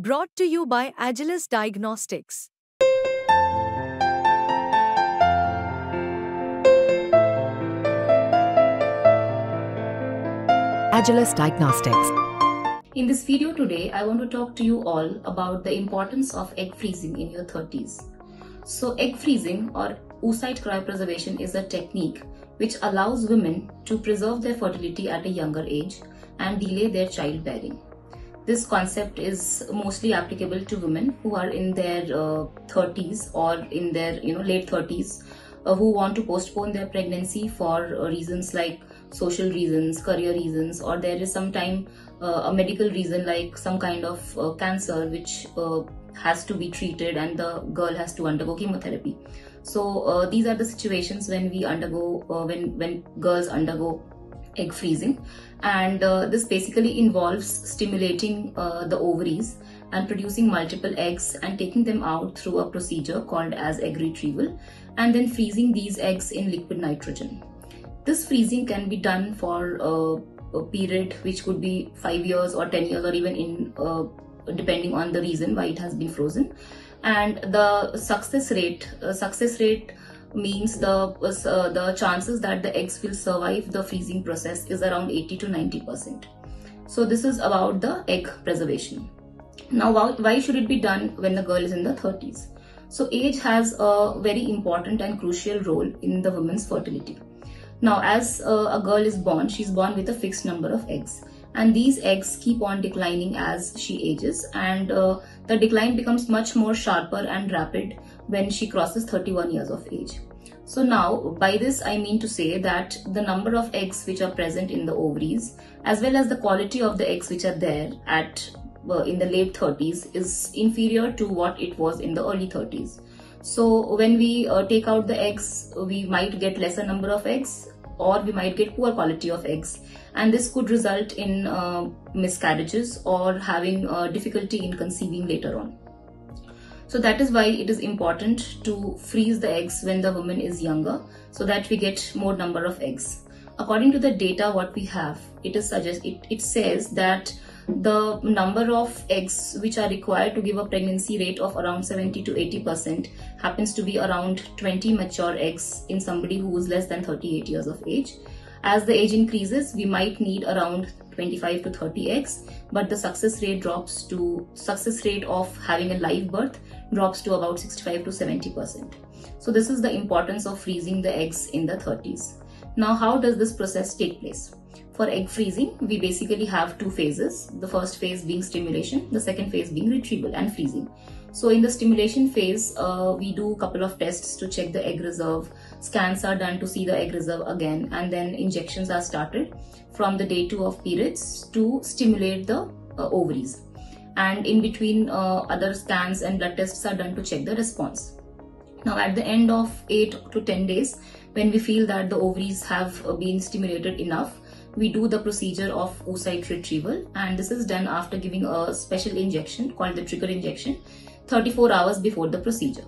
Brought to you by Agilus Diagnostics. Agilus Diagnostics. In this video today, I want to talk to you all about the importance of egg freezing in your 30s. So, egg freezing or oocyte cryopreservation is a technique which allows women to preserve their fertility at a younger age and delay their childbearing. This concept is mostly applicable to women who are in their uh, 30s or in their you know late 30s uh, who want to postpone their pregnancy for uh, reasons like social reasons, career reasons, or there is sometime uh, a medical reason like some kind of uh, cancer which has to be treated and the girl has to undergo chemotherapy. So these are the situations when we undergo when when girls undergo egg freezing, and uh, this basically involves stimulating the ovaries and producing multiple eggs and taking them out through a procedure called as egg retrieval and then freezing these eggs in liquid nitrogen. This freezing can be done for a period which could be 5 years or 10 years or even in uh, depending on the reason why it has been frozen. And the success rate uh, success rate means the uh, the chances that the eggs will survive the freezing process is around 80 to 90 percent. So this is about the egg preservation. Now why should it be done when the girl is in the 30s so age has a very important and crucial role in the woman's fertility. Now, as uh, a girl is born, she's born with a fixed number of eggs. And these eggs keep on declining as she ages, and uh, the decline becomes much more sharper and rapid when she crosses 31 years of age. So, now by this, I mean to say that the number of eggs which are present in the ovaries, as well as the quality of the eggs which are there at uh, in the late 30s, is inferior to what it was in the early 30s. So when we uh, take out the eggs, we might get lesser number of eggs or we might get poor quality of eggs and this could result in uh, miscarriages or having uh, difficulty in conceiving later on. So that is why it is important to freeze the eggs when the woman is younger so that we get more number of eggs. According to the data what we have, it is suggest it, it says that the number of eggs which are required to give a pregnancy rate of around 70 to 80 percent happens to be around 20 mature eggs in somebody who is less than 38 years of age. As the age increases we might need around 25 to 30 eggs but the success rate drops to success rate of having a live birth drops to about 65 to 70 percent. So this is the importance of freezing the eggs in the 30s now how does this process take place for egg freezing, we basically have two phases. The first phase being stimulation, the second phase being retrieval and freezing. So in the stimulation phase, uh, we do a couple of tests to check the egg reserve. Scans are done to see the egg reserve again and then injections are started from the day two of periods to stimulate the uh, ovaries. And in between uh, other scans and blood tests are done to check the response. Now at the end of 8 to 10 days, when we feel that the ovaries have uh, been stimulated enough, we do the procedure of oocyte retrieval and this is done after giving a special injection called the trigger injection 34 hours before the procedure.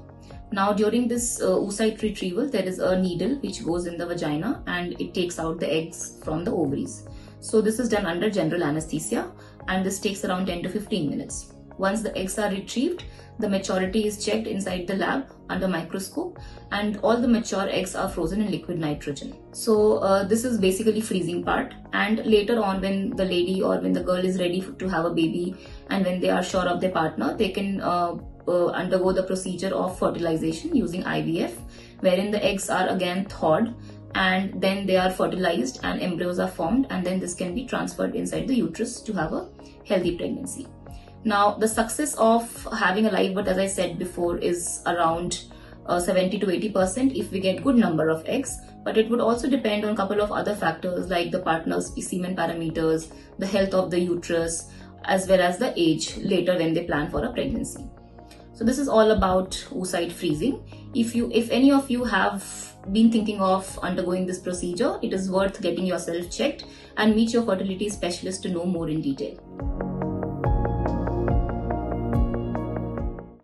Now during this uh, oocyte retrieval there is a needle which goes in the vagina and it takes out the eggs from the ovaries. So this is done under general anesthesia and this takes around 10 to 15 minutes. Once the eggs are retrieved, the maturity is checked inside the lab under microscope and all the mature eggs are frozen in liquid nitrogen. So uh, this is basically freezing part and later on when the lady or when the girl is ready to have a baby and when they are sure of their partner, they can uh, uh, undergo the procedure of fertilization using IVF wherein the eggs are again thawed and then they are fertilized and embryos are formed and then this can be transferred inside the uterus to have a healthy pregnancy. Now, the success of having a live birth, as I said before, is around uh, 70 to 80 percent if we get good number of eggs. But it would also depend on a couple of other factors like the partner's semen parameters, the health of the uterus, as well as the age later when they plan for a pregnancy. So this is all about oocyte freezing. If you, if any of you have been thinking of undergoing this procedure, it is worth getting yourself checked and meet your fertility specialist to know more in detail.